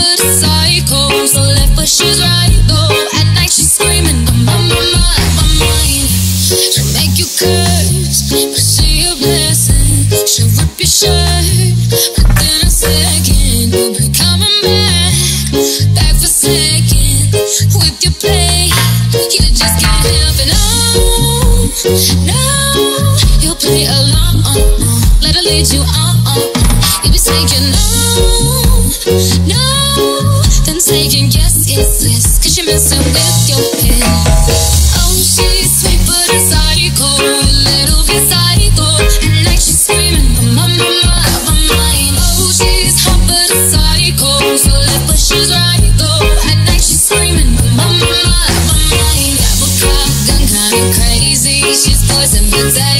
a psycho. So she's right. At night she's screaming, I'm on my my mind. She'll make you curse, but she a blessing. She'll rip your shirt, a second you'll be coming back, back for with your play. You just can't help it. No, you'll play along. Oh, Let her lead you on. Oh, you'll be saying no, no, then saying yes, yes, yes, cause you're messing with your head. Oh, she's sweet but a psycho, a little bit psycho. At night she's screaming, I'm on my mind, my mind. Oh, she's hot but a psycho, so left but she's right though. At night she's screaming, I'm on my mind, my mind. Got a car, gun kinda crazy, she's poison but tasty.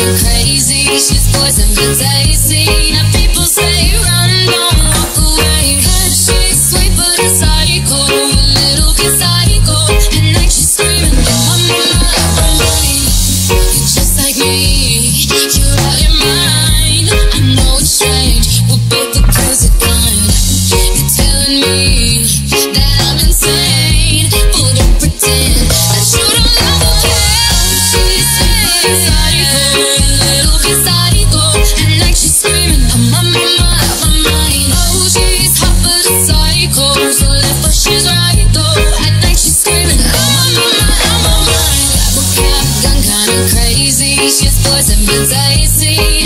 crazy, she's poison but tasty. On my mind. Got